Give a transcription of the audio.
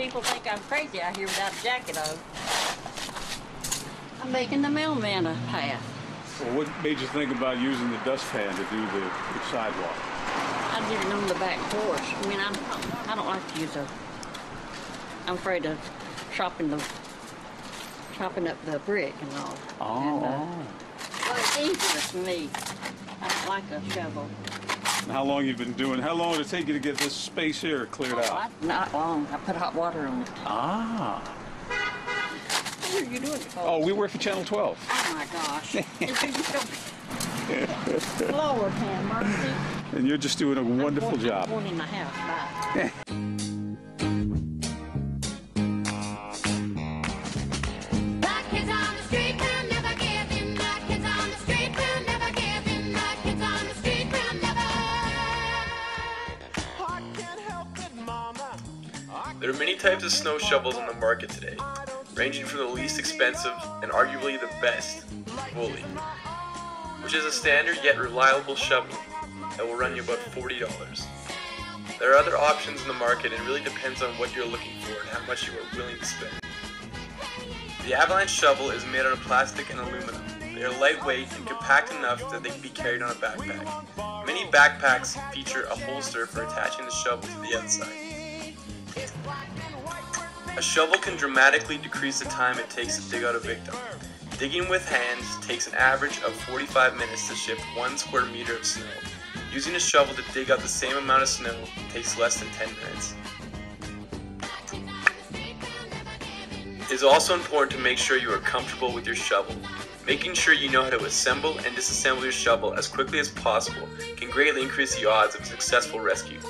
People think I'm crazy out here without a jacket on. I'm making the mailman a path. Well, what made you think about using the dustpan to do the, the sidewalk? I did it on the back porch. I mean, I'm, I don't like to use a. I'm afraid of chopping the, chopping up the brick and all. And, uh, well, it's easier for me. I like a shovel. How long you been doing? How long did it take you to get this space here cleared Oh, out? I- Not long. I put hot water on it. Ah. What are you doing? Oh, we work for Channel 12. Oh my gosh. Lower, Pam, Mercy. And you're just doing a wonderful One- job. There are many types of snow shovels on the market today, ranging from the least expensive and arguably the best, Woolly, which is a standard yet reliable shovel that will run you about $40. There are other options in the market and it really depends on what you're looking for and how much you are willing to spend. The Avalanche shovel is made out of plastic and aluminum. They are lightweight and compact enough that they can be carried on a backpack. Many backpacks feature a holster for attaching the shovel to the outside. A shovel can dramatically decrease the time it takes to dig out a victim. Digging with hands takes an average of 45 minutes to shift 1 square meter of snow. Using a shovel to dig out the same amount of snow takes less than 10 minutes. It is also important to make sure you are comfortable with your shovel. Making sure you know how to assemble and disassemble your shovel as quickly as possible can greatly increase the odds of a successful rescue.